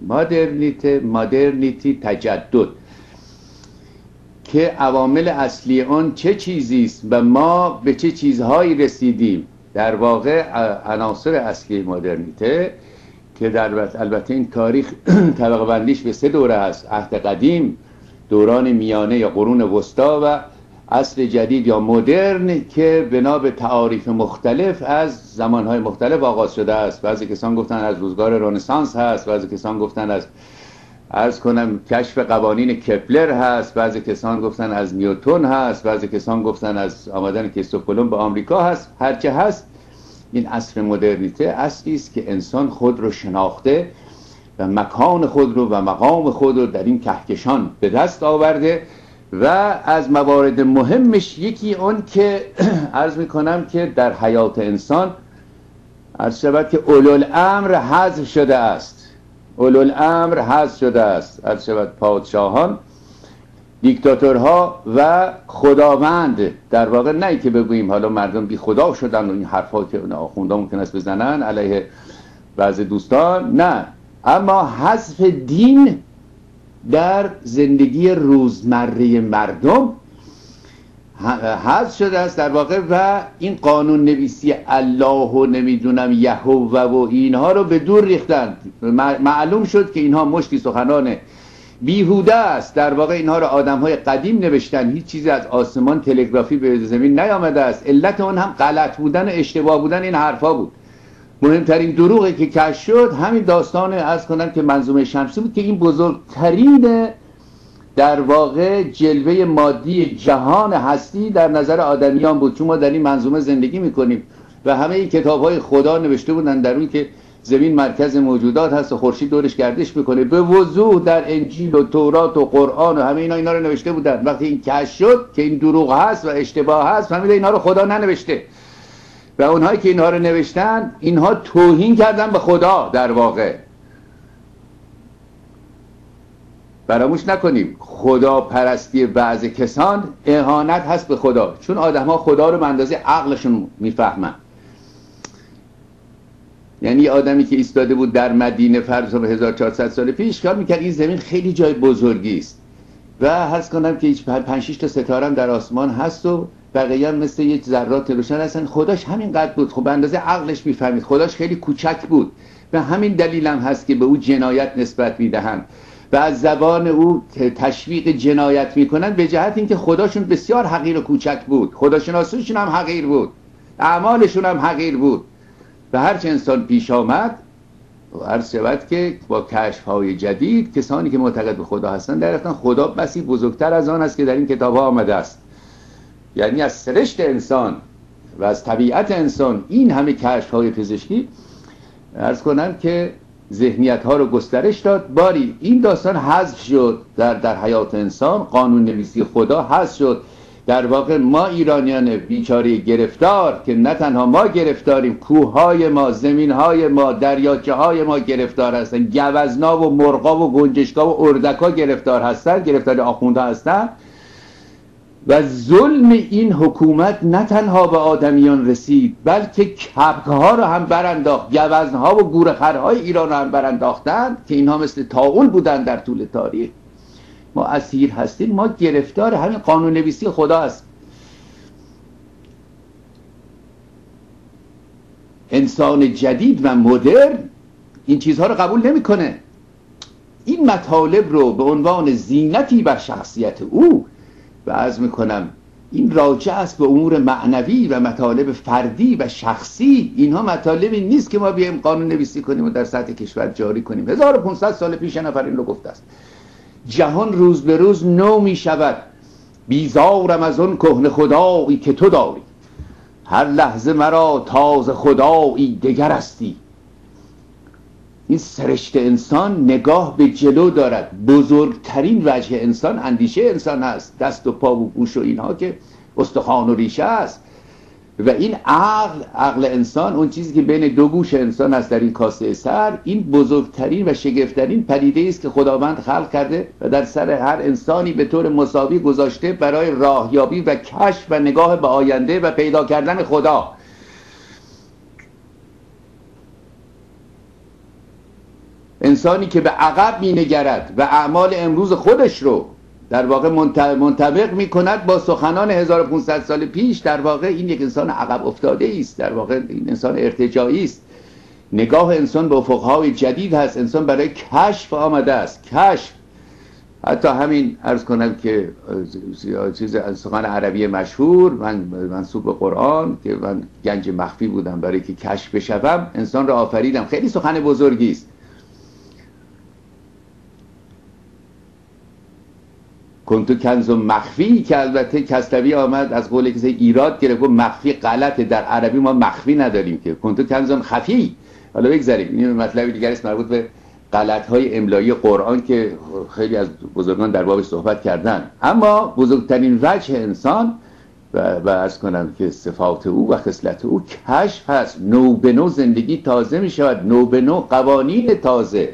مادرنیته مادرنیتی تجدد. که عوامل اصلی آن چه چیزی است و ما به چه چیزهایی رسیدیم. در واقع عناصر اصلی مدرنیته که در البته این تاریخ طبقه بندیش به سه دوره هست عهد قدیم دوران میانه یا قرون وسطا و اصل جدید یا مدرن که بنا به تعاریف مختلف از زمانهای مختلف آغاز شده است. بعضی کسان گفتن از روزگار رنسانس هست بعضی کسان گفتن از ارز کنم کشف قوانین کپلر هست بعضی کسان گفتن از نیوتون هست بعضی کسان گفتن از آمدن کریستوف به آمریکا هست. هرچه هست این عصر مدرنیته اصلی است که انسان خود رو شناخته و مکان خود رو و مقام خود رو در این کهکشان به دست آورده. و از موارد مهمش یکی اون که عرض می‌کنم که در حیات انسان عرض شود که اولو امر حذف شده است. اولو امر حذف شده است. عرض شود پادشاهان دیکتاتورها و خداوند. در واقع نه که بگوییم حالا مردم بی خدا شدن و این حرفا که آخونده ممکن است بزنن علیه بعض دوستان نه. اما حذف دین در زندگی روزمره مردم حذف شده است در واقع و این قانون نویسی الله و نمی‌دونم یهوه و اینها رو به دور ریختند معلوم شد که اینها مشتی سخنان بیهوده است. در واقع اینها رو آدم های قدیم نوشتن. هیچ چیزی از آسمان تلگرافی به زمین نیامده است. علت اون هم غلط بودن و اشتباه بودن این حرفا بود. مهمترین دروغی که کش شد همین داستان از کنم که منظومه شمسی بود که این بزرگترین در واقع جلوه مادی جهان هستی در نظر آدمیان بود. چون ما در این منظومه زندگی می‌کنیم و همه این کتاب های خدا نوشته بودن در اون که زمین مرکز موجودات هست و خورشید دورش گردش می‌کنه. به وضوح در انجیل و تورات و قرآن و همه اینا اینا رو نوشته بودن. وقتی این کش شد که این دروغ هست و اشتباه هست فهمیده اینا رو خدا ننوشته. و اونهایی که اینها رو نوشتن اینها توهین کردن به خدا در واقع. فراموش نکنیم خدا پرستی بعض کسان اهانت هست به خدا چون آدم ها خدا رو به اندازه عقلشون می‌فهمن. یعنی آدمی که ایستاده بود در مدینه فرض 1400 سال پیش کار می‌کرد این زمین خیلی جای بزرگی است. و حس کنم که هیچ پنج تا ستاره در آسمان هست و بقیه مثل یک ذرات روشن هستن. خداش همین قد بود. خب به اندازه عقلش می‌فهمید. خداش خیلی کوچک بود. و همین دلیل هم هست که به او جنایت نسبت می‌دهند. و از زبان او تشویق جنایت می‌کنن به جهت اینکه خداشون بسیار حقیر و کوچک بود. خداشناسیشون هم حقیر بود. اعمالشون هم حقیر بود. و هرچه انسان پیش آمد عرض شود که با کشف های جدید کسانی که معتقد به خدا هستند در خدا بسی بزرگتر از آن است که در این کتاب ها آمده است. یعنی از سرشت انسان و از طبیعت انسان این همه کشف های پزشکی ارز کنم که ذهنیت ها رو گسترش داد. باری این داستان حذف شد در, در حیات انسان قانون نویسی خدا حذف شد. در واقع ما ایرانیان بیچاره گرفتار که نه تنها ما گرفتاریم کوههای ما زمینهای ما دریاچه های ما گرفتار هستن. گوزنا و مرغا و گنجشکا و اردکا گرفتار هستن گرفتار آخونده هستن. و ظلم این حکومت نه تنها به آدمیان رسید بلکه کبکها رو هم برانداخت. گوزنها و گورخرهای ایران رو هم برانداختند که اینها مثل تاول بودن در طول تاریخ. ما اسیر هستیم ما گرفتار همین قانون نویسی خدا است انسان جدید و مدرن این چیزها رو قبول نمی‌کنه. این مطالب رو به عنوان زینتی بر شخصیت او و از می‌کنم این راجع است به امور معنوی و مطالب فردی و شخصی. اینها مطالبی نیست که ما بیایم قانون نویسی کنیم و در سطح کشور جاری کنیم. 1500 سال پیش نفر این رو گفته است. جهان روز به روز نو می شود بیزارم از اون کهن خدایی که تو داری. هر لحظه مرا تازه خدایی دگر استی این سرشت انسان نگاه به جلو دارد. بزرگترین وجه انسان اندیشه انسان هست. دست و پا و گوش و اینها که استخوان و ریشه است. و این عقل عقل انسان اون چیزی که بین دو گوش انسان هست در این کاسه سر این بزرگترین و شگفتترین پدیده است که خداوند خلق کرده و در سر هر انسانی به طور مساوی گذاشته برای راهیابی و کشف و نگاه به آینده و پیدا کردن خدا. انسانی که به عقب مینگرد و اعمال امروز خودش رو در واقع منطبق می کند با سخنان 1500 سال پیش در واقع این یک انسان عقب افتاده است در واقع این انسان ارتجایی است. نگاه انسان به افقهای جدید هست انسان برای کشف آمده است کشف. حتی همین ارز کنم که چیز سخن عربی مشهور من منصوب به قرآن که من گنج مخفی بودم برای که کشف بشوم انسان را آفریدم. خیلی سخن بزرگی است. کنتو کنز مخفی که البته کستوی آمد از قول کسی ایراد گرفت و مخفی غلطه در عربی ما مخفی نداریم که. کنتو کنز خفی. حالا بگذاریم. این مطلبی دیگر است مربوط به غلط های املایی قرآن که خیلی از بزرگان در بابش صحبت کردن. اما بزرگترین وجه انسان و, و کنم که صفات او و خصلت او کشف هست. نو به نو زندگی تازه می شود نو به نو قوانین تازه.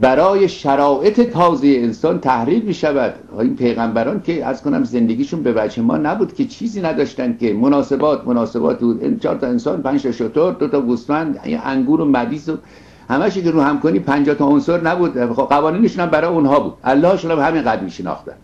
برای شرایط تازه انسان تحریل می شود این پیغمبران که از کنم زندگیشون به وجه ما نبود که چیزی نداشتن که مناسبات مناسبات بود. چهار تا انسان پنج تا شطور دو تا گوسفند انگور و مدیس و همش که رو هم کنی 50 تا عنصر نبود. خب قوانینشون هم برای اونها بود. اللهشون هم همین قد میشناختن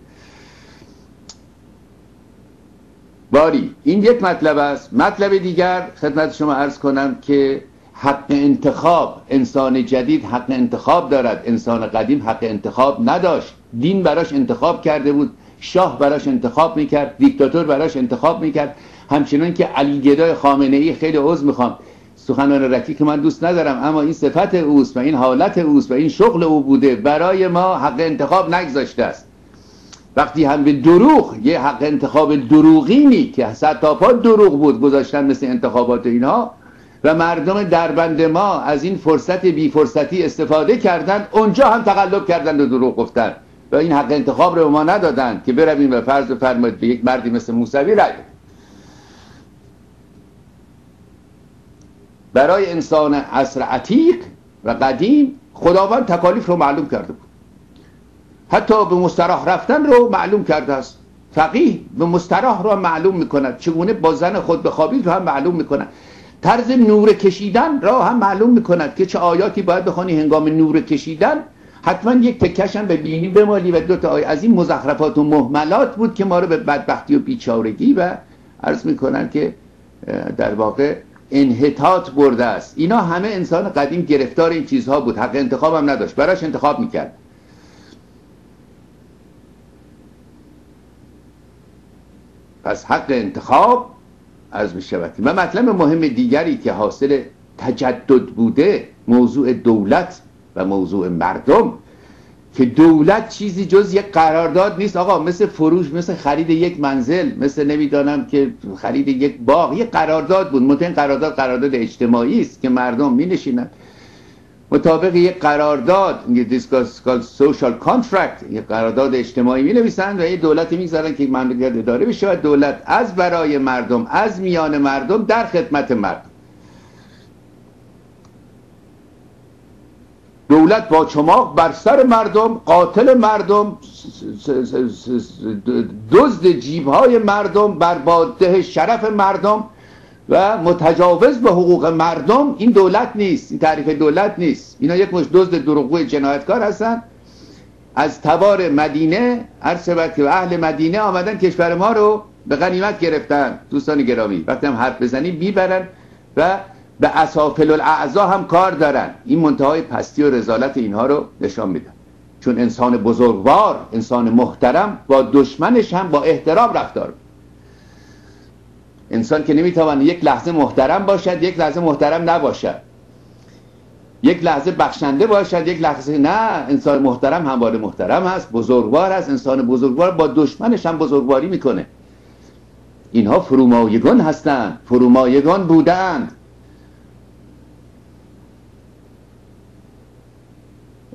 باری این یک مطلب است. مطلب دیگر خدمت شما عرض کنم که حق انتخاب. انسان جدید حق انتخاب دارد. انسان قدیم حق انتخاب نداشت. دین براش انتخاب کرده بود. شاه براش انتخاب می‌کرد. دیکتاتور براش انتخاب می‌کرد. همچنان که علی گدای خامنه ای خیلی عضو می‌خوام. سخنان رکی که من دوست ندارم اما این صفت اوست و این حالت اوست و این شغل او بوده برای ما حق انتخاب نگذاشته است. وقتی هم به دروغ یه حق انتخاب دروغینی که پا دروغ بود گذاشتن مثل انتخابات اینها و مردم دربند ما از این فرصت بی فرصتی استفاده کردند اونجا هم تقلب کردند و دروغ گفتن و این حق انتخاب رو ما ندادن که برویم و فرض فرمایید به یک مردی مثل موسوی رای برای انسان عصر عتیق و قدیم خداوند تکالیف رو معلوم کرده بود. حتی به مستراح رفتن رو معلوم کرده است. فقیه به مستراح رو معلوم می‌کند. چگونه با زن خود بخوابید رو هم معلوم می‌کند. طرز نور کشیدن را هم معلوم می‌کند که چه آیاتی باید بخوانی هنگام نور کشیدن. حتما یک تکشن به بینی بمالی و دو تا آیه از این مزخرفات و محملات بود که ما رو به بدبختی و بیچارگی و عرض می‌کنن که در واقع انحطاط برده است. اینا همه انسان قدیم گرفتار این چیزها بود. حق انتخاب هم نداشت. براش انتخاب می‌کرد. پس حق انتخاب از می شود. و مطلب مهم دیگری که حاصل تجدد بوده موضوع دولت و موضوع مردم که دولت چیزی جز یک قرارداد نیست. آقا مثل فروش مثل خرید یک منزل مثل نمی‌دانم که خرید یک باغ یک قرارداد بود. متن قرارداد قرارداد اجتماعی است که مردم می نشینند مطابق یک قرارداد social contract یک قرارداد اجتماعی می نویسند و یه دولتی می‌گذارن که مملکت اداره بشه دولت از برای مردم از میان مردم در خدمت مردم. دولت با چماق بر سر مردم قاتل مردم دزد جیبهای مردم برباده شرف مردم و متجاوز به حقوق مردم این دولت نیست این تعریف دولت نیست. اینا یک مش دزد دروغگوی جنایتکار هستن. از تبار مدینه هر سبت که اهل مدینه آمدن کشور ما رو به غنیمت گرفتن. دوستان گرامی وقتی هم حرف بزنیم می‌برن و به اسافل الاعضا هم کار دارن. این منتهای پستی و رزالت اینها رو نشان میدن. چون انسان بزرگوار انسان محترم با دشمنش هم با احترام رفتار انسان که نمی‌تواند یک لحظه محترم باشد یک لحظه محترم نباشد. یک لحظه بخشنده باشد یک لحظه نه. انسان محترم همواره محترم هست بزرگوار است. انسان بزرگوار با دشمنش هم بزرگواری می‌کنه. اینها فرومایگان هستند فرومایگان بودند.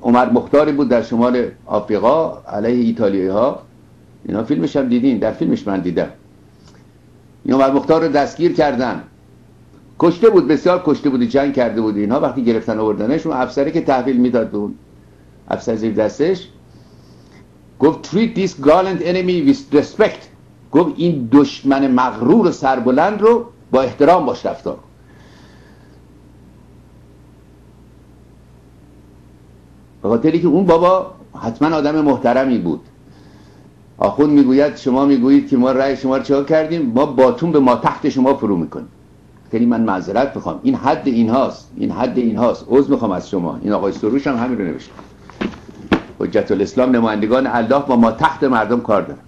عمر مختاری بود در شمال آفریقا علیه ایتالیایی ها اینا فیلمش هم دیدین در فیلمش من دیدم. این عمر مختار رو دستگیر کردن. کشته بود بسیار کشته بود جنگ کرده بود اینها وقتی گرفتن آوردنش اون افسره که تحویل می‌داد به اون افسر زیر دستش گفت treat this gallant enemy with respect. گفت این دشمن مغرور و سربلند رو با احترام باش رفتار به خاطری که اون بابا حتما آدم محترمی بود. آخوند می‌گوید شما می‌گویید که ما رأی شما رو چه کردیم ما باتون به ما تحت شما فرو می‌کنیم. خیلی من معذرت بخوام این حد این هاست این حد این هاست عذر می‌خوام از شما. این آقای سروش هم همین رو نوشته. حجت الاسلام نمایندگان الله با ما تحت مردم کار دارن.